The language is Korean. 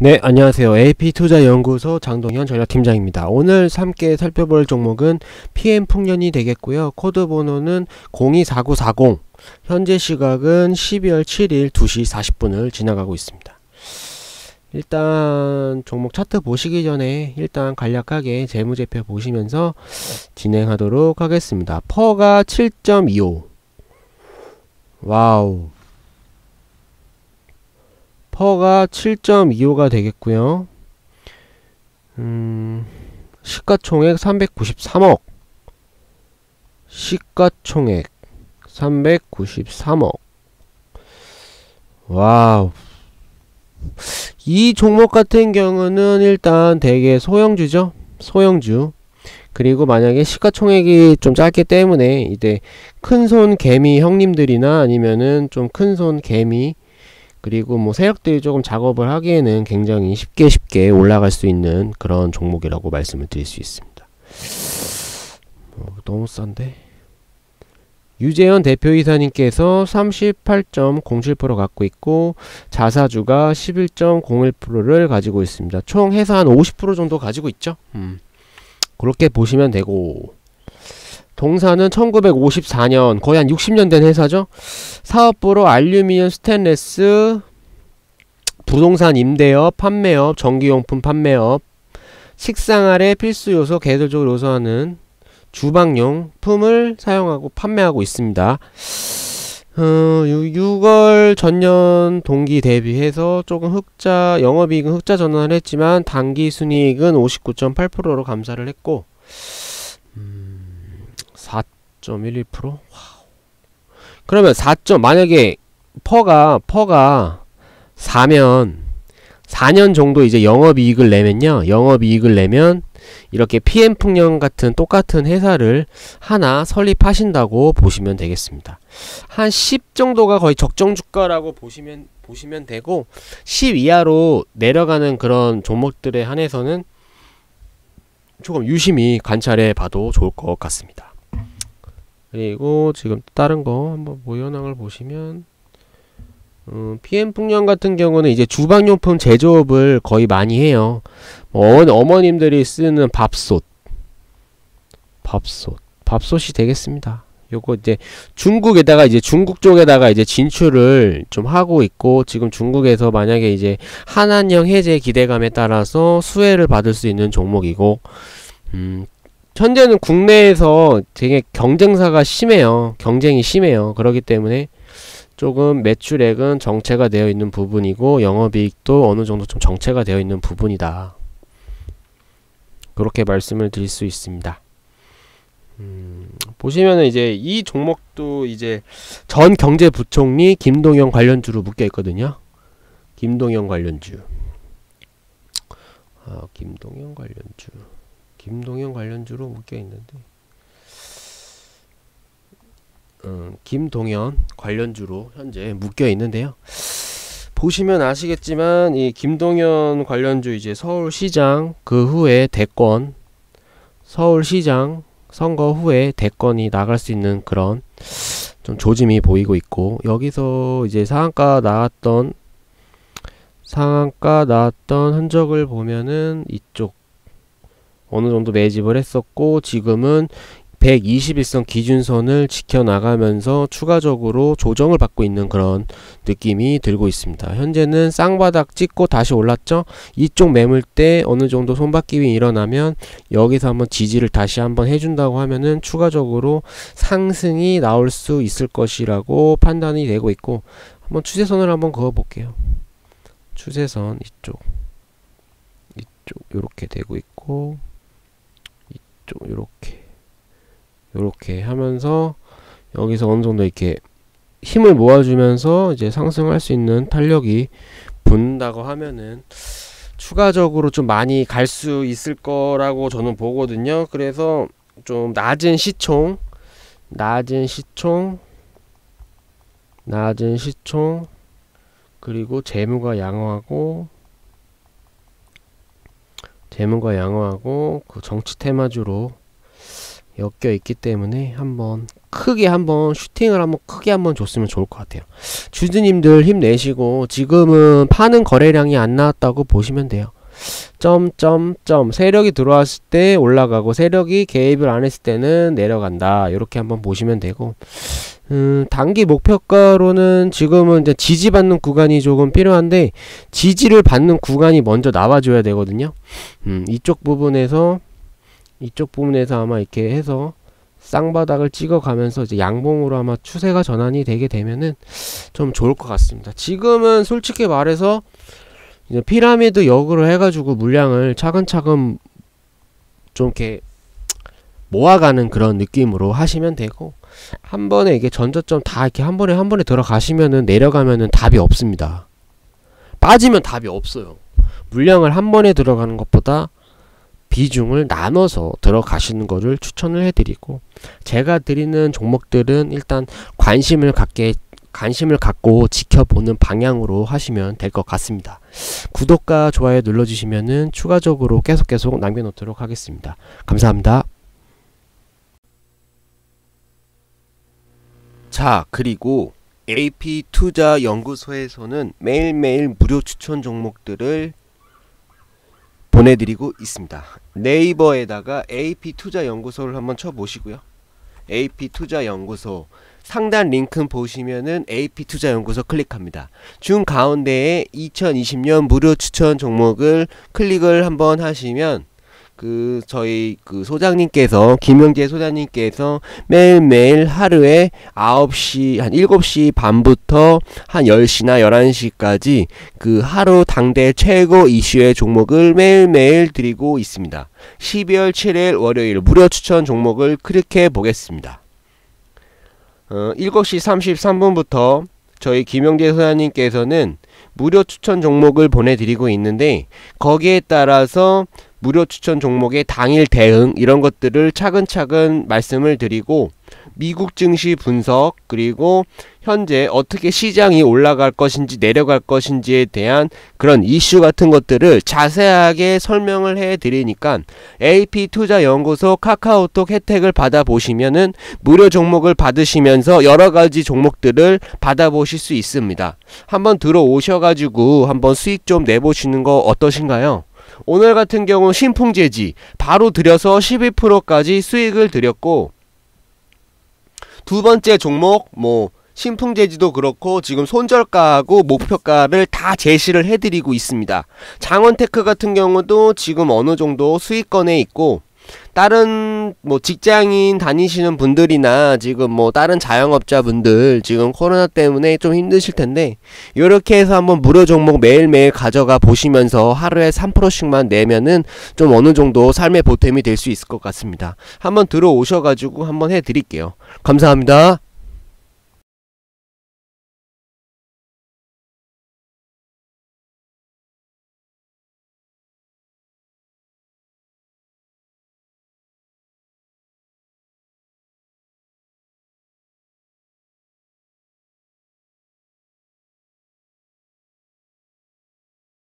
네, 안녕하세요. AP투자연구소 장동현 전략팀장입니다. 오늘 함께 살펴볼 종목은 PN풍년이 되겠고요. 코드 번호는 024940. 현재 시각은 12월 7일 2시 40분을 지나가고 있습니다. 일단 종목 차트 보시기 전에 일단 간략하게 재무제표 보시면서 진행하도록 하겠습니다. PER가 7.25 와우 PER가 7.25가 되겠고요. 음, 시가총액 393억. 시가총액 393억. 와우. 이 종목 같은 경우는 일단 되게 소형주죠. 소형주. 그리고 만약에 시가총액이 좀 짧기 때문에 이제 큰손 개미 형님들이나 아니면은 좀 큰 손 개미 그리고 뭐 세력들이 조금 작업을 하기에는 굉장히 쉽게 쉽게 올라갈 수 있는 그런 종목이라고 말씀을 드릴 수 있습니다. 어, 너무 싼데? 유재현 대표이사님께서 38.07% 갖고 있고 자사주가 11.01%를 가지고 있습니다. 총 해서 한 50% 정도 가지고 있죠. 음. 그렇게 보시면 되고 동사는 1954년 거의 한 60년 된 회사죠. 사업부로 알루미늄 스테인레스 부동산 임대업, 판매업, 전기용품 판매업, 식상 아래 필수 요소 계절적으로 요소하는 주방용 품을 사용하고 판매하고 있습니다. 어, 6월 전년 동기 대비해서 조금 흑자 영업이익은 흑자 전환을 했지만 단기 순이익은 59.8%로 감사를 했고 4.11%? 그러면 4점 만약에 PER가 PER가 4면 4년 정도 이제 영업이익을 내면요. 영업이익을 내면 이렇게 PN풍년 같은 똑같은 회사를 하나 설립하신다고 보시면 되겠습니다. 한 10 정도가 거의 적정 주가라고 보시면 보시면 되고 10 이하로 내려가는 그런 종목들에 한해서는 조금 유심히 관찰해 봐도 좋을 것 같습니다. 그리고 지금 다른 거 한번 모현황을 보시면 음, PM 풍년 같은 경우는 이제 주방용품 제조업을 거의 많이 해요. 뭐 어머 님들이 쓰는 밥솥, 밥솥, 밥솥이 되겠습니다. 요거 이제 중국에다가 이제 중국 쪽에다가 이제 진출을 좀 하고 있고 지금 중국에서 만약에 이제 한한령 해제 기대감에 따라서 수혜를 받을 수 있는 종목이고 음, 현재는 국내에서 되게 경쟁사가 심해요. 경쟁이 심해요. 그렇기 때문에 조금 매출액은 정체가 되어 있는 부분이고 영업이익도 어느 정도 좀 정체가 되어 있는 부분이다. 그렇게 말씀을 드릴 수 있습니다. 음, 보시면은 이제 이 종목도 이제 전 경제부총리 김동연 관련주로 묶여 있거든요. 김동연 관련주. 아, 김동연 관련주. 김동현 관련주로 묶여 있는데 음, 김동현 관련주로 현재 묶여 있는데요. 보시면 아시겠지만 이 김동현 관련주 이제 서울시장 그 후에 대권 서울시장 선거 후에 대권이 나갈 수 있는 그런 좀 조짐이 보이고 있고 여기서 이제 상한가 나왔던 상한가 나왔던 흔적을 보면은 이쪽 어느 정도 매집을 했었고 지금은 121선 기준선을 지켜나가면서 추가적으로 조정을 받고 있는 그런 느낌이 들고 있습니다. 현재는 쌍바닥 찍고 다시 올랐죠? 이쪽 매물때 어느 정도 손바뀜이 일어나면 여기서 한번 지지를 다시 한번 해준다고 하면은 추가적으로 상승이 나올 수 있을 것이라고 판단이 되고 있고 한번 추세선을 한번 그어 볼게요. 추세선 이쪽 이쪽 이렇게 되고 있고 좀 이렇게 이렇게 하면서 여기서 어느 정도 이렇게 힘을 모아주면서 이제 상승할 수 있는 탄력이 붙는다고 하면은 추가적으로 좀 많이 갈 수 있을 거라고 저는 보거든요. 그래서 좀 낮은 시총, 낮은 시총, 낮은 시총, 그리고 재무가 양호하고 재무가 양호하고 그 정치 테마주로 엮여 있기 때문에 한번 크게 한번 슈팅을 한번 크게 한번 줬으면 좋을 것 같아요. 주주님들 힘내시고 지금은 파는 거래량이 안 나왔다고 보시면 돼요. 점점점 세력이 들어왔을 때 올라가고 세력이 개입을 안 했을 때는 내려간다. 이렇게 한번 보시면 되고 음, 단기 목표가로는 지금은 이제 지지받는 구간이 조금 필요한데 지지를 받는 구간이 먼저 나와줘야 되거든요. 음, 이쪽 부분에서 이쪽 부분에서 아마 이렇게 해서 쌍바닥을 찍어가면서 이제 양봉으로 아마 추세가 전환이 되게 되면은 좀 좋을 것 같습니다. 지금은 솔직히 말해서 피라미드 역으로 해가지고 물량을 차근차근 좀 이렇게 모아가는 그런 느낌으로 하시면 되고 한 번에 이게 전저점 다 이렇게 한 번에 한 번에 들어가시면은 내려가면은 답이 없습니다. 빠지면 답이 없어요. 물량을 한 번에 들어가는 것보다 비중을 나눠서 들어가시는 것을 추천을 해드리고 제가 드리는 종목들은 일단 관심을 갖게 관심을 갖고 지켜보는 방향으로 하시면 될 것 같습니다. 구독과 좋아요 눌러주시면은 추가적으로 계속 계속 남겨놓도록 하겠습니다. 감사합니다. 자, 그리고 AP 투자 연구소에서는 매일매일 무료 추천 종목들을 보내드리고 있습니다. 네이버에다가 AP 투자 연구소를 한번 쳐보시고요. AP 투자 연구소 상단 링크 보시면은 AP 투자 연구소 클릭합니다. 중 가운데에 2020년 무료 추천 종목을 클릭을 한번 하시면 그 저희 그 소장님께서 김영재 소장님께서 매일매일 하루에 9시 한 7시 반부터 한 10시나 11시까지 그 하루 당대 최고 이슈의 종목을 매일매일 드리고 있습니다. 12월 7일 월요일 무료 추천 종목을 클릭해 보겠습니다. 어, 7시 33분부터 저희 김영재 소장님께서는 무료 추천 종목을 보내드리고 있는데 거기에 따라서 무료 추천 종목의 당일 대응 이런 것들을 차근차근 말씀을 드리고 미국 증시 분석 그리고 현재 어떻게 시장이 올라갈 것인지 내려갈 것인지에 대한 그런 이슈 같은 것들을 자세하게 설명을 해 드리니까 AP 투자 연구소 카카오톡 혜택을 받아 보시면은 무료 종목을 받으시면서 여러 가지 종목들을 받아 보실 수 있습니다. 한번 들어오셔 가지고 한번 수익 좀 내보시는 거 어떠신가요? 오늘 같은 경우 신풍제지 바로 들여서 12%까지 수익을 드렸고 두 번째 종목 뭐 신풍제지도 그렇고 지금 손절가하고 목표가를 다 제시를 해드리고 있습니다. 장원테크 같은 경우도 지금 어느 정도 수익권에 있고 다른 뭐 직장인 다니시는 분들이나 지금 뭐 다른 자영업자분들 지금 코로나 때문에 좀 힘드실 텐데 이렇게 해서 한번 무료 종목 매일매일 가져가 보시면서 하루에 3%씩만 내면은 좀 어느 정도 삶의 보탬이 될 수 있을 것 같습니다. 한번 들어오셔 가지고 한번 해 드릴게요. 감사합니다.